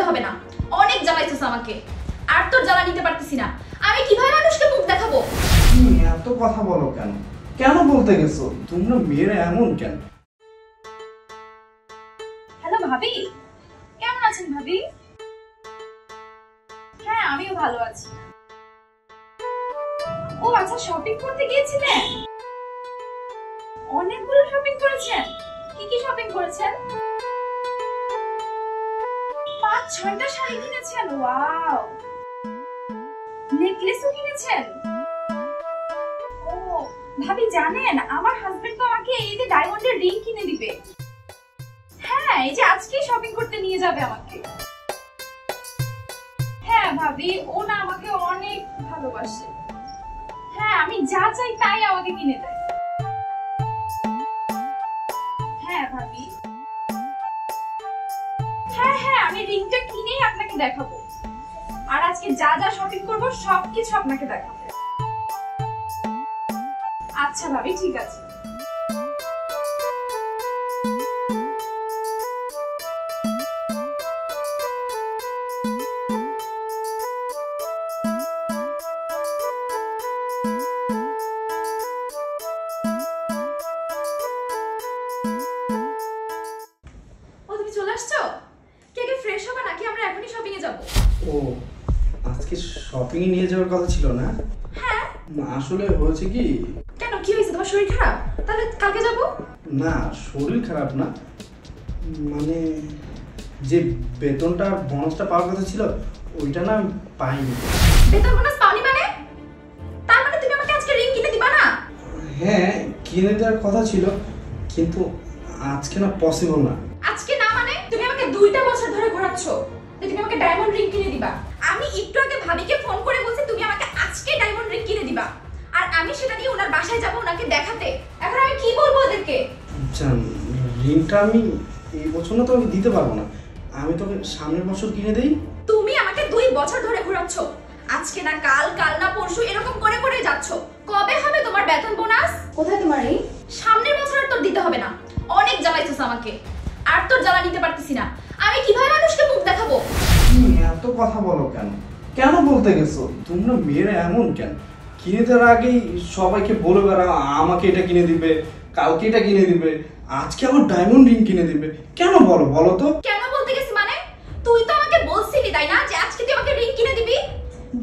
দিতে হবে না। অনেক জ্বালাইছিস আমাকে। আর তোর জ্বালা নিতে পারতেছি না। আমি কীভাবে মানুষকে মুখ দেখাবো? তুমি এত কথা বলো কেন? কেন বলতে গেছো? তোমরা মেয়েরা এমন কেন? হ্যালো ভাবি। কেমন আছেন ভাবি? হ্যাঁ আমিও ভালো আছি। ও আচ্ছা শপিং করতে গিয়েছিলেন অনেকগুলো শপিং করেছেন। কি কি শপিং করেছেন? ছয়টা শাড়ি কিনেছেন? ওয়াও। নেকলেসও কিনেছেন? ও, ভাবি জানেন, আমার হাজবেন্ড তো আমাকে এই যে ডায়মন্ডের রিং কিনে দিবে। হ্যাঁ এই যে আজকেই শপিং করতে নিয়ে যাবে আমাকে। হ্যাঁ ভাবি, ও না আমাকে অনেক ভালোবাসে। হ্যাঁ আমি যা চাই তাই আমাকে কিনে দেয়। আমি রিংটা কিনেই আপনাকে দেখাবো। আর আজকে যা যা শপিং করব, সবকিছু আপনাকে দেখাবো। আচ্ছা ভাবি, ঠিক আছে। ও আজকে শপিং নিয়ে যাওয়ার কথা ছিল না? হ্যাঁ। আসলে হয়েছে কি? কেন কি হয়েছে? তোমার শরীর খারাপ? তাহলে কালকে যাব? না শরীর খারাপ না। মানে যে বেতনটা বোনাসটা পাওয়ার কথা ছিল ওইটা না আমি পাইনি। বেতন বোনাস পাওনি মানে? তার মানে তুমি আমাকে আজকে রিং কিনে দিবা না? হ্যাঁ কিনে দেওয়ার কথা ছিল কিন্তু আজকে না পসিবল না। আজকে না মানে? তুমি আমাকে দুইটা বছর ধরে ঘোরাচ্ছ। যে তুমি আমাকে ডায়মন্ড রিং কিনে দিবা। আমি একটু আগে ভাবিকে ফোন করে বলছি তুমি আমাকে আজকে ডায়মন্ড রিং কিনে দিবা। আর আমি সেটা নিয়ে ওনার বাসায় যাব ওনাকে দেখাতে। এখন আমি কি বলব ওদেরকে? রিংটা আমি এই বছর না তোকে দিতে পারব না। আমি তোকে সামনের বছর কিনে দেই। তুমি আমাকে দুই বছর ধরে ঘোরাচ্ছ। আজকে না কাল কাল না পরশু এরকম করে করে যাচ্ছ। কবে হবে তোমার বেতন বোনাস? কোথায় তোমার রিং সামনের বছর আর তোর দিতে হবে না। অনেক জ্বালাইছিস আমাকে। আর তোর জ্বালা নিতে পারতেছি না। আমি কীভাবে মানুষকে মুখ দেখাবো? তুমি এত কথা বলো কেন? কেন বলতে গেছো? তোমরা মেয়েরা এমন কেন? কিনে দেওয়ার আগেই সবাইকে বলে বেড়াও আমাকে এটা কিনে দিবে কালকে এটা কিনে দিবে আজকে আবার ডায়মন্ড রিং কিনে দিবে। কেন বলো বলো তো। কেন বলতে গেছি মানে? তুই তো আমাকে বলছিলি তাই না যে আজকে তুই আমাকে রিং কিনে দিবি?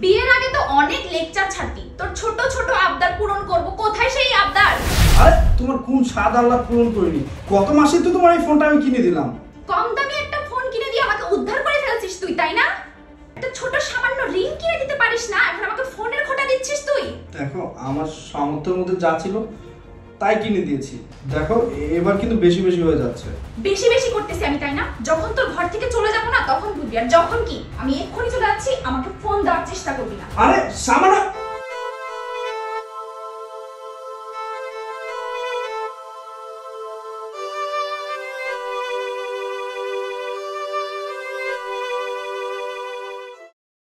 বিয়ের আগে তো অনেক লেকচার ছাড়তি। তোর ছোট ছোট আবদার পূরণ করব কোথায় সেই আবদার? আরে তোমার কোন স্বাদ আল্লাহ পূরণ করিনি? গত মাসে তো তোমার এই ফোনটা আমি কিনে দিলাম। কম দামি ছোট সামান্য রিং কিনে দিতে পারিস না এখন আমাকে ফোনের খোটা দিচ্ছিস তুই। দেখো আমার সামর্থ্যের মধ্যে যা ছিল তাই কিনে দিয়েছি। দেখো এবার কিন্তু বেশি বেশি হয়ে যাচ্ছে। বেশি বেশি করতেছি আমি তাই না? যখন তোর ঘর থেকে চলে যাব না তখন বুঝবি। আর যখন কি আমি এক্ষুনি চলে যাচ্ছি আমাকে ফোন দেওয়ার চেষ্টা করবি না। আরে সামান্য